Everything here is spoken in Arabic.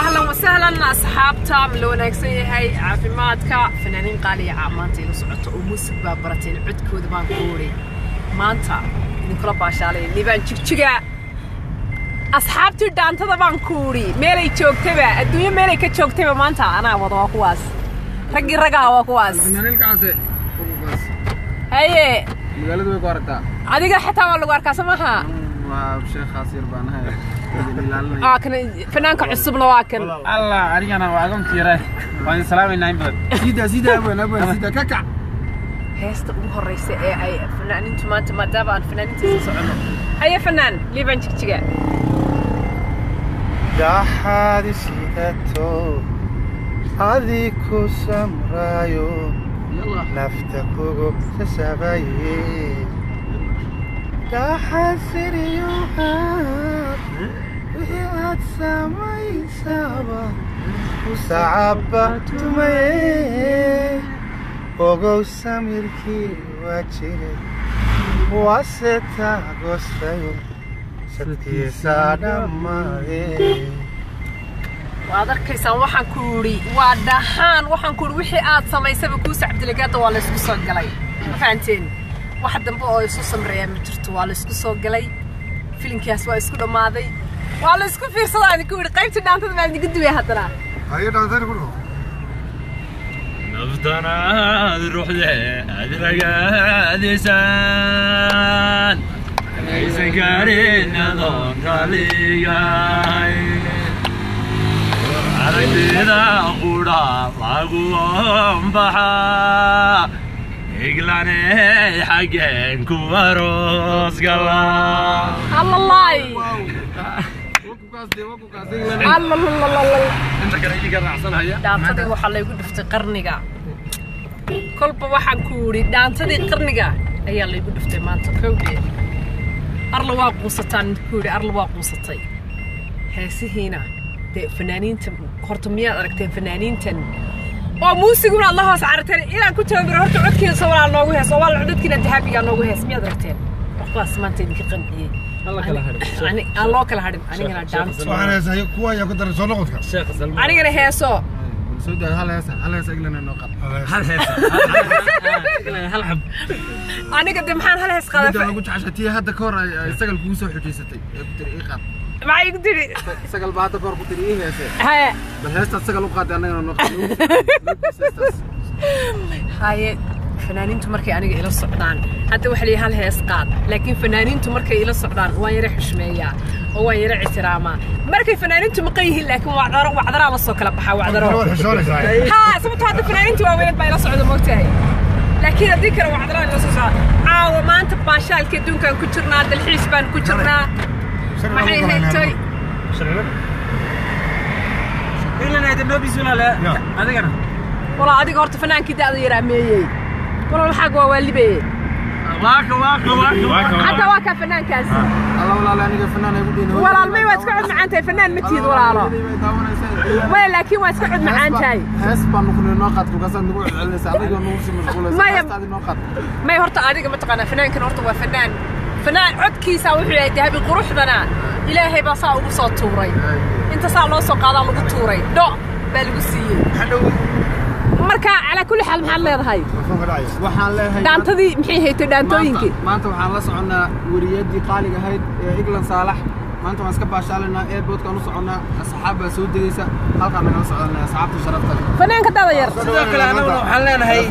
ahlan wasahlan asxaabta ma la wanaagsan yahay caafimaadka fanaaniin qaaliya maanta ila socoto oo muusig baa barateen codkooda baan ku wuri maanta idinkula baashaalay libaan jigjiga asxaabtii dhaantada baan ku wuri meelay joogtaba adduunyo meelay ka joogtaba maanta anaa wada waa kuwaas raggii ragaha waa kuwaas nilkaase ugaas haye magaalada way ku aragtaa adiga xitaa waa lagu arkaa samaha waa sheekhaas yar baan ahay ilaalinaya aa kan fanaanka cusubna waa kan allah anigana waa agoonka yare waan salaamaynaa in badan sida sida abaan abaan sida ka kac heesta ugu horeysa ee ay fanaaniintu maanta maadaama aan fanaaniintiisa socono haye fanaan liibaan jigjiga dhaxaad isidato adi ku samraayo nafta kugu sasabaye dhaxaad siriyuhaad wixii aad samaysaba ku sacaba tumaye ogow samirkii waa jiray waase taagostayo sadkiisa dhammaade waad arkaysaan waxaan ku yidhi waa dhahaan waxaan ku yidhi wixii aad samaysaba kuusa cabdilagaada waa laysku soo galay ma fahanteen wax dambe oo isu samreeyaa ma jirto waa laysku soo galay filinkaas waa isku dhammaaday waa laysku fiirsadaa idinku yidhi qaybtii dhaantada baa idinku duway haddana hayo dhaantani ku dhaho naftanaad ruuxde aad ragaadisaan aysan karin adoon kaligahay aragtida qudha lagu waxaa laygu dhiftay qarniga kolba waxaan ku qarniga ayaa laygu dhiftay maanta kowdee arla waa quusataan ku yidhi arla waa quusatay heesihiina dee fanaaniinta horta miyaad aragteen fanaaniintan oo muusiguna aad la hoos cararteen inaan ku tagamiro horta codkiisa walaa noogu hees oo waa codadkiina dahabigaa noogu hees miyaad aragteen waxbaas maanta idinka qanciyey Ani- aan loo kala hadhin anigana dhaanto waxaan heesayo kuwa ayaa ku daray soo noqodka sheekh salmaan anigana heeso soo daa hal heesa hal heesa iglana noo qad hal heesa hal xab aniga de maxaan hal hees midda qaada waan ku jeceshaa tii hadda ka hor ay ay sagal kugu soo xujaysatay ee ku tiri ii qaad فنانين تمركي أنا إلى الصعدان حتى وحلي هل هي سقاط لكن فنانين تمركي إلى الصعدان هو يريح شمية هو يريح سرامة مركي فنانين تمقيه لكن وعذرا وعذرا على السوق لبحة وعذرا ها سمعت هذا فنانين توأوين بايل الصعد موتاي لكن أذكر وعذرا على السوق عاو ما أنت باشال كدون كان كتشرنا دل حسبان كتشرنا walaa adiga horta fanaankii da'da yaraa meeyey waa hadda waa kaa fanaankaasi waa iska cod macaan tahay fanaan ma tiid walaalo maya laakiin waa iska cod macaan tahay Maya- heestaadi noo qaad may horta adiga mataqaanaa fanaankan horta waa fanaan فنا عدكيسا وحي الذهبي قروح بنا. إلهي بصا وبصوت توري. أنت صار لو سوق هذا لو توري. دو بلوسي مركا على كل حال محل الله هاي. وحال الله هاي دانت ذي محيه هي تدان توينك ما أنت وحال الله صعنا وريد دي قالي هاي إيه، إقلن صالح. ما أنت ماسك باشال لنا إيه بوت كانوا صعنا أصحاب سود ديسا. هالك من نص صعنا أصحاب تشرب تلي فنان كتاب يرد شو أنا وحال الله. هاي